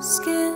skin.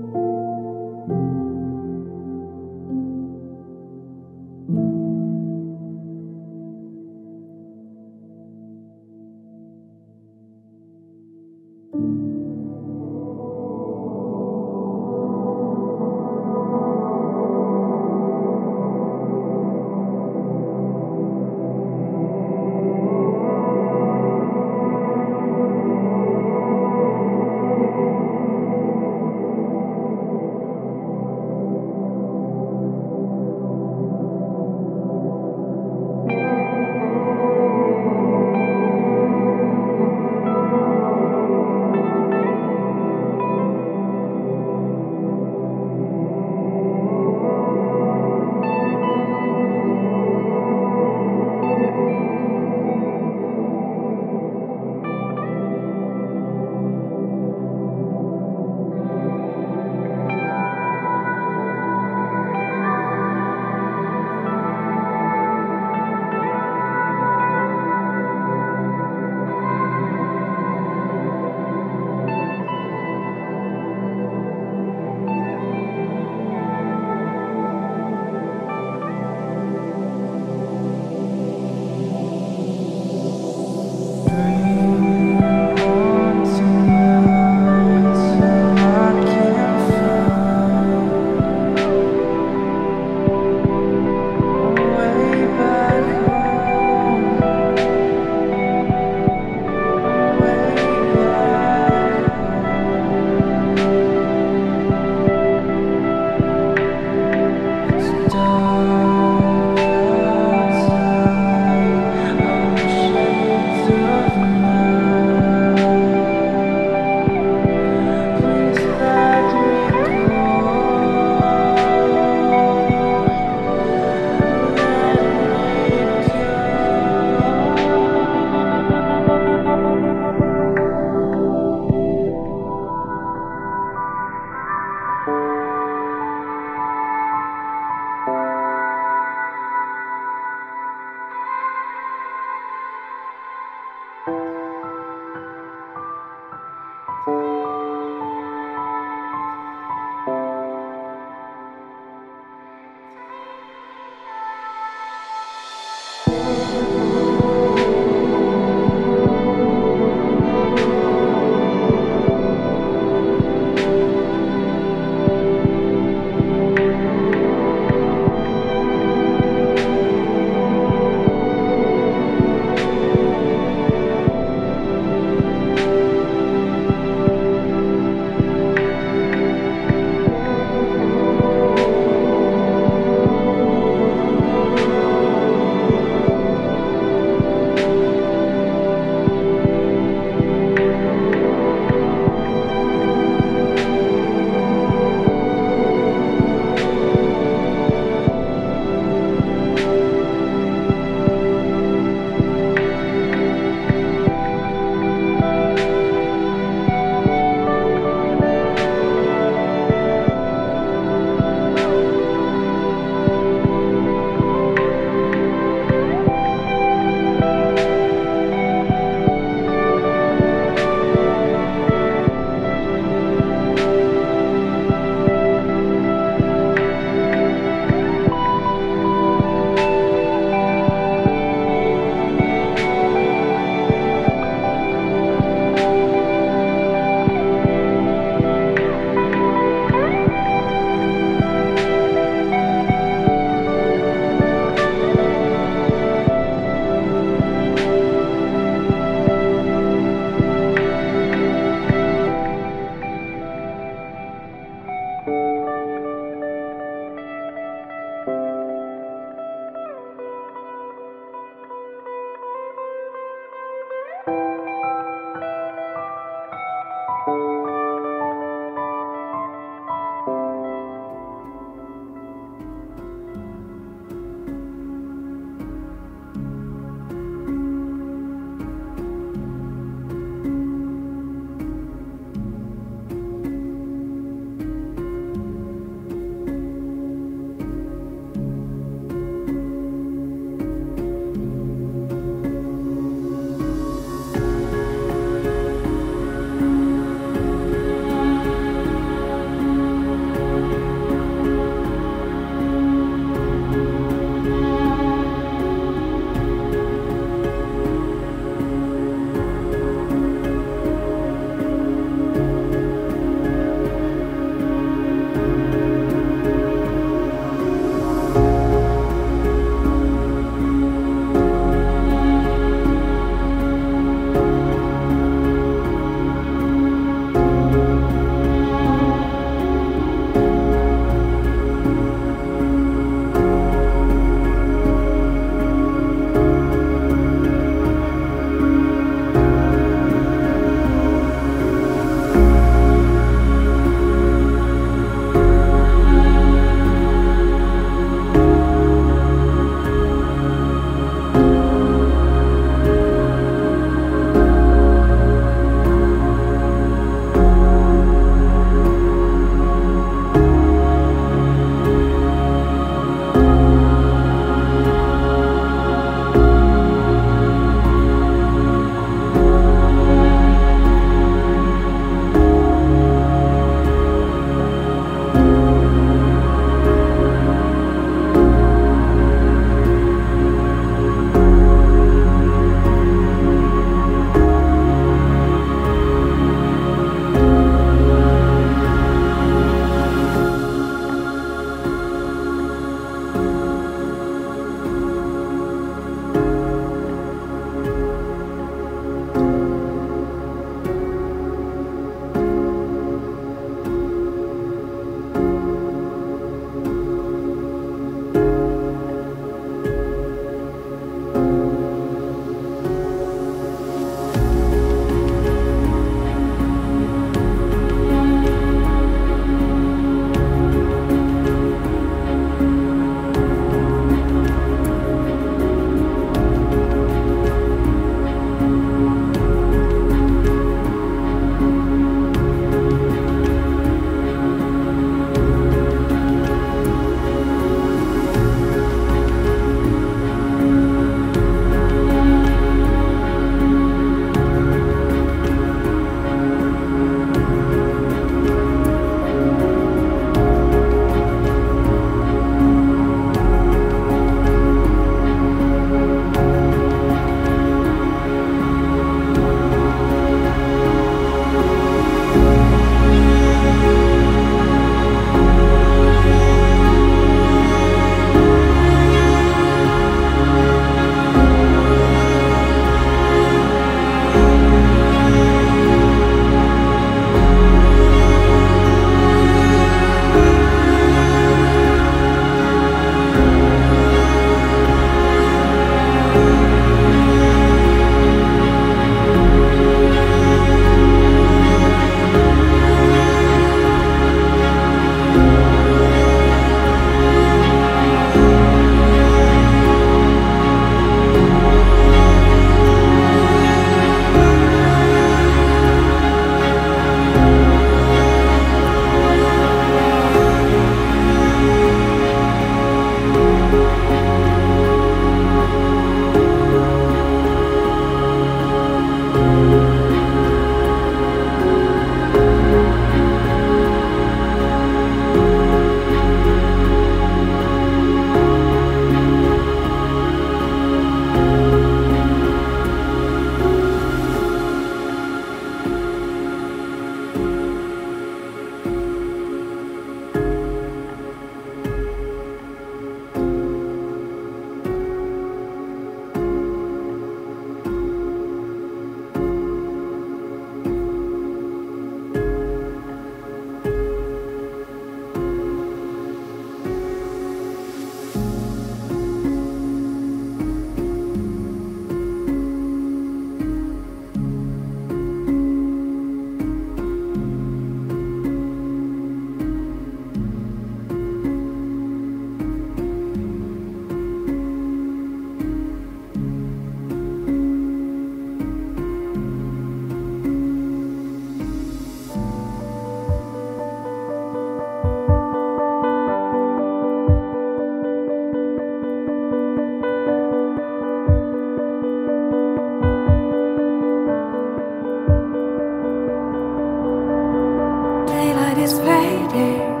is fading.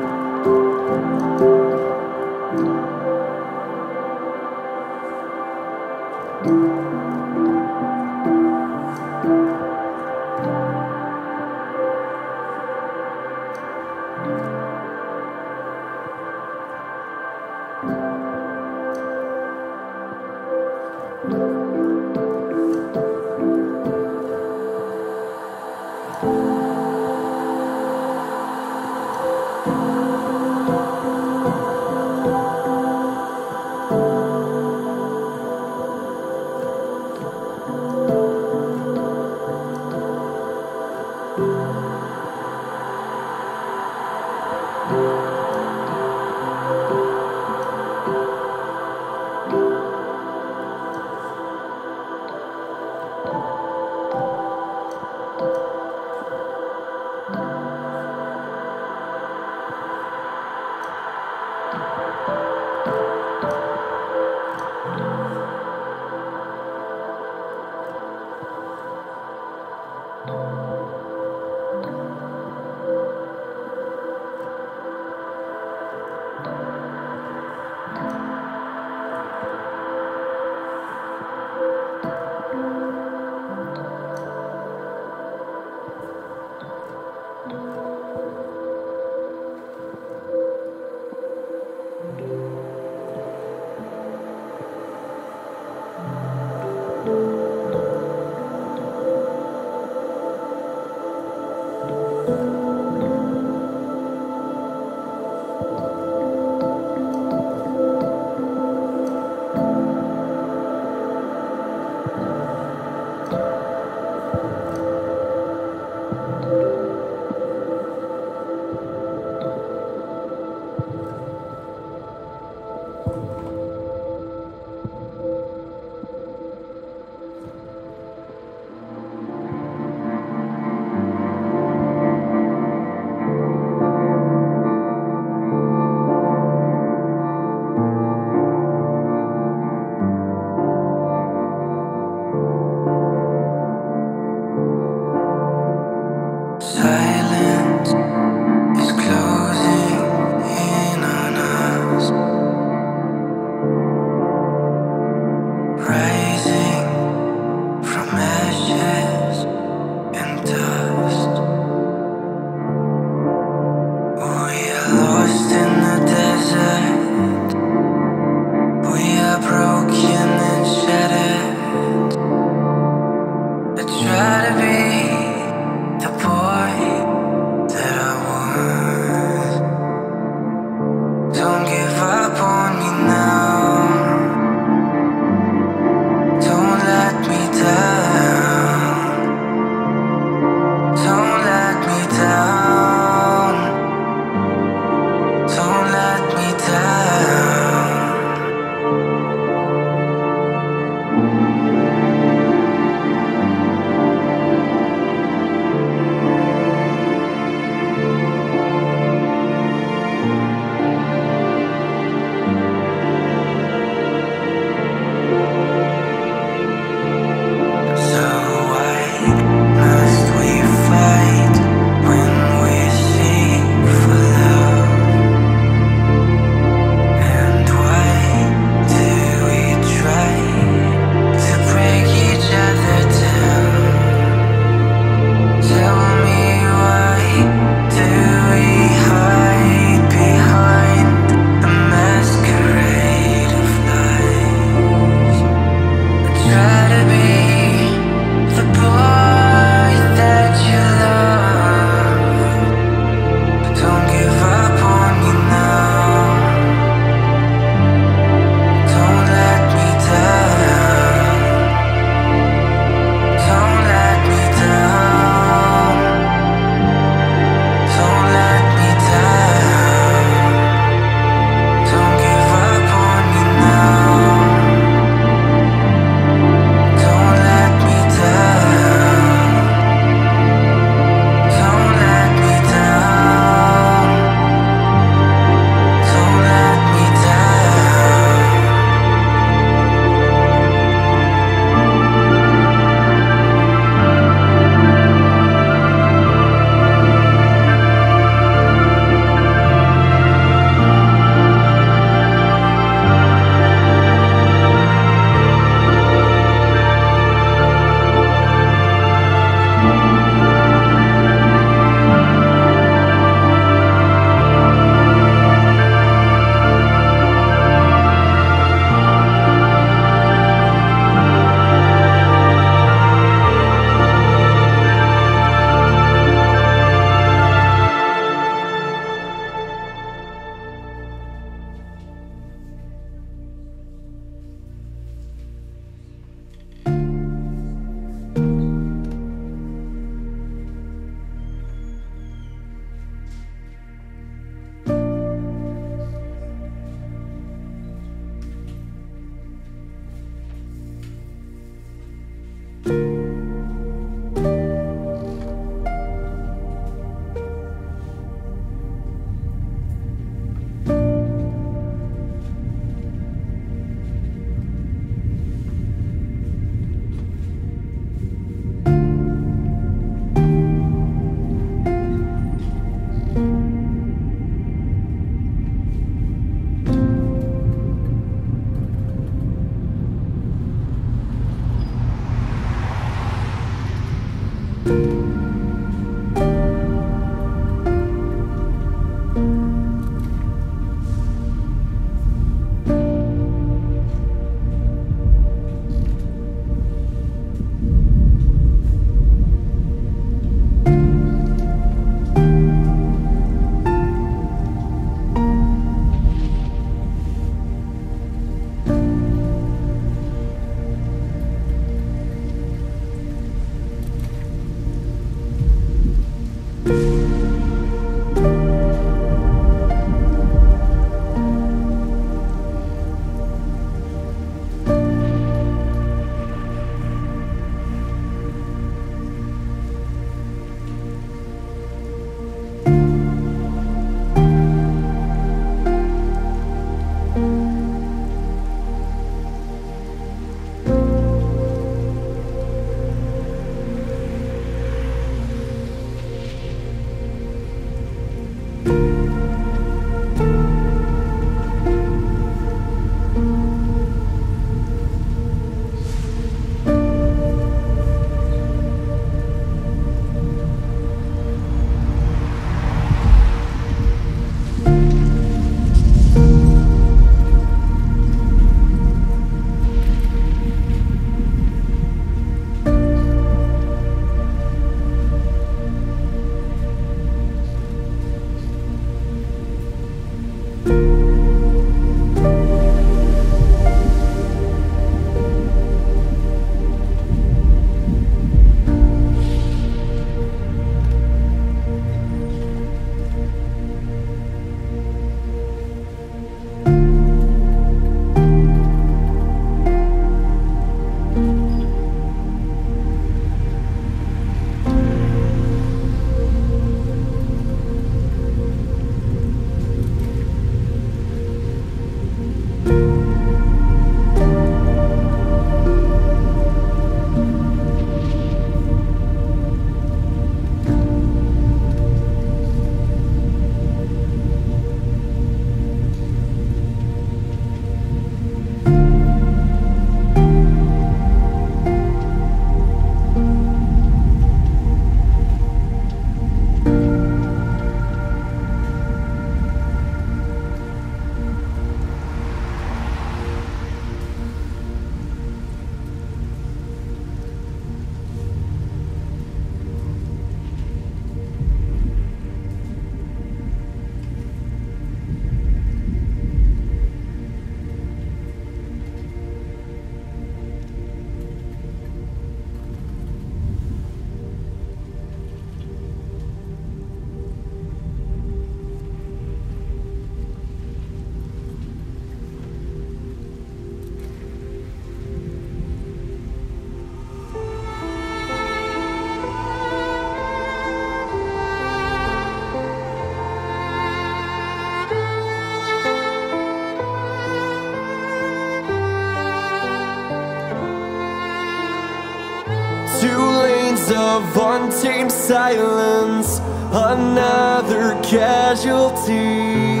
of untamed silence, another casualty.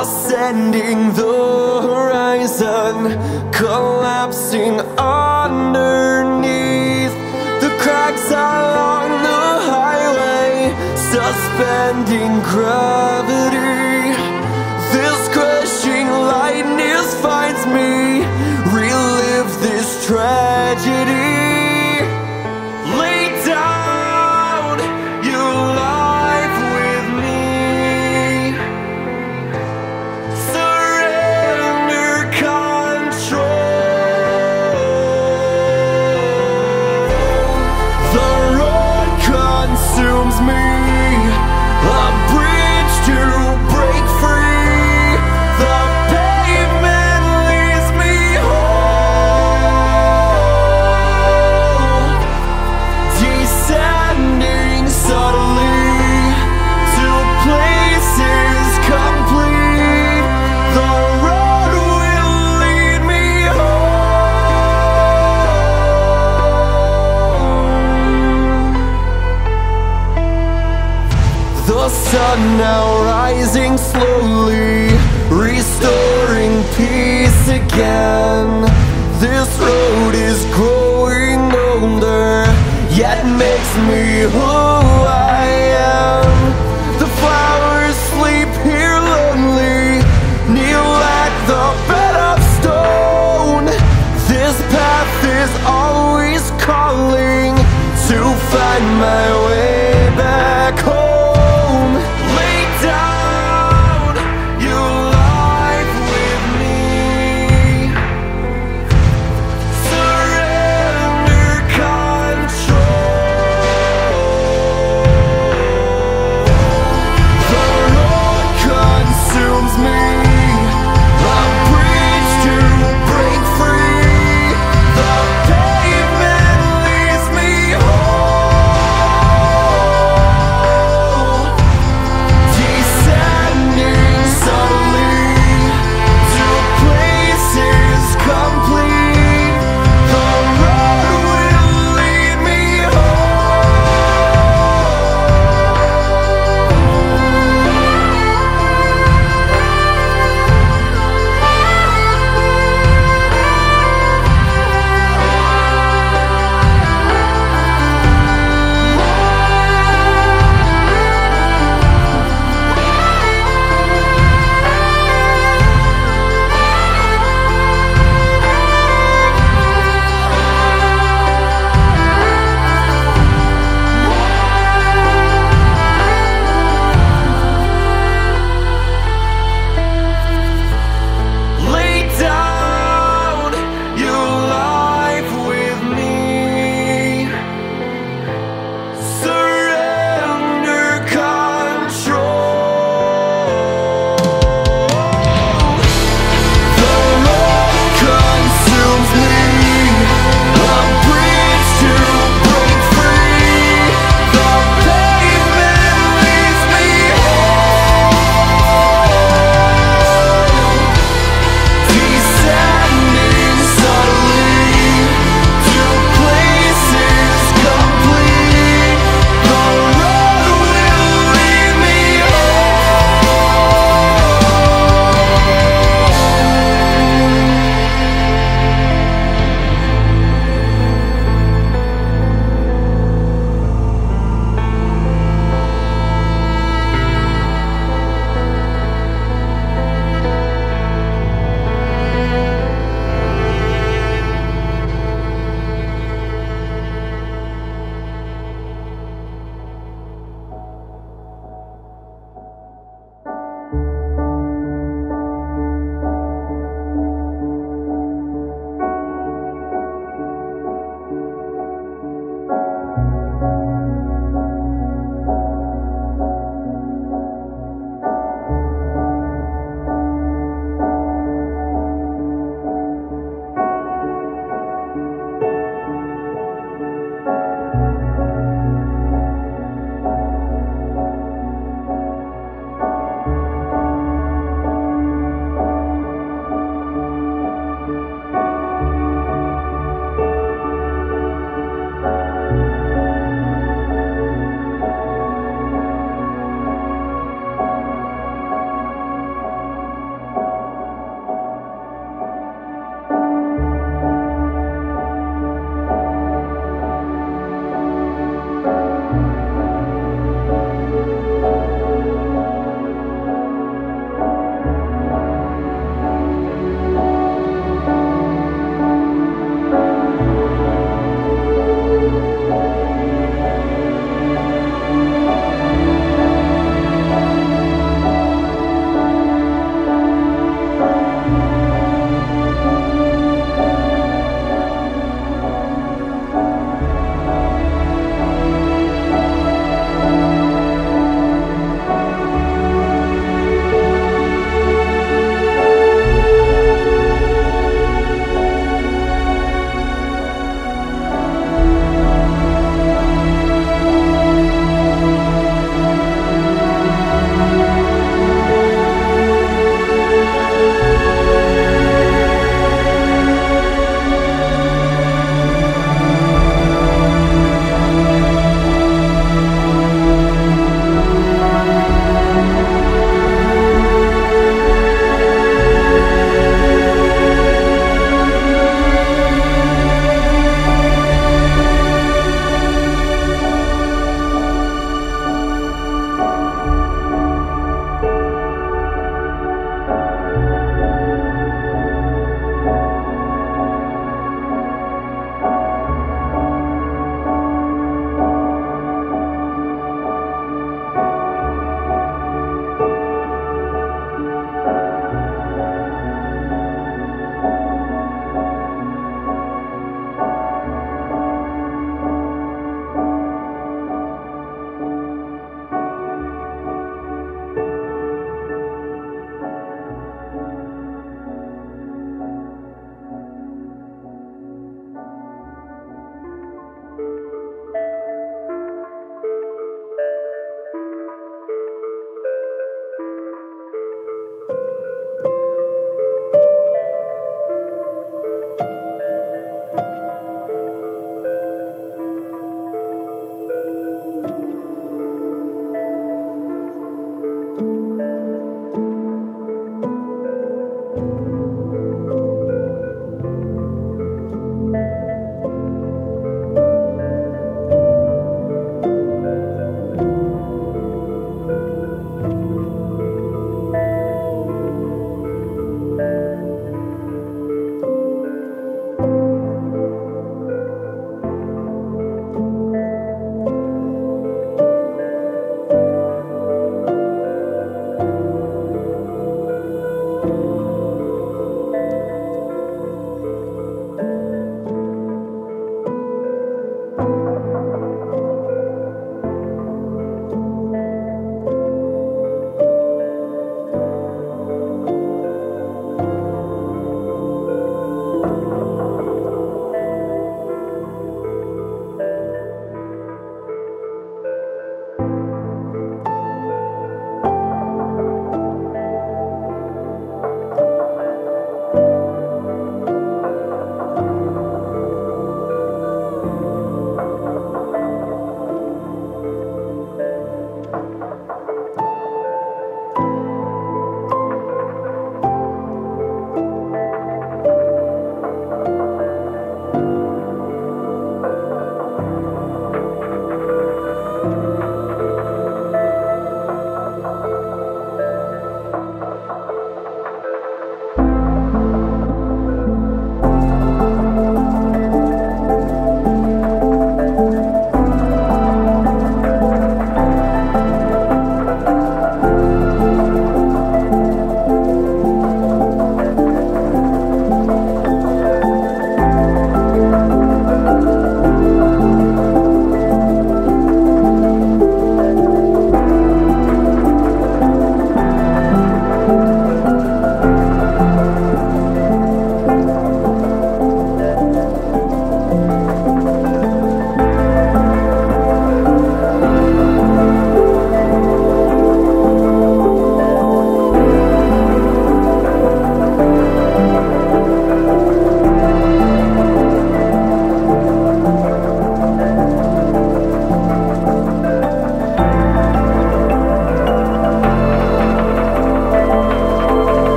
Ascending the horizon, collapsing underneath the cracks along the highway, suspending crime.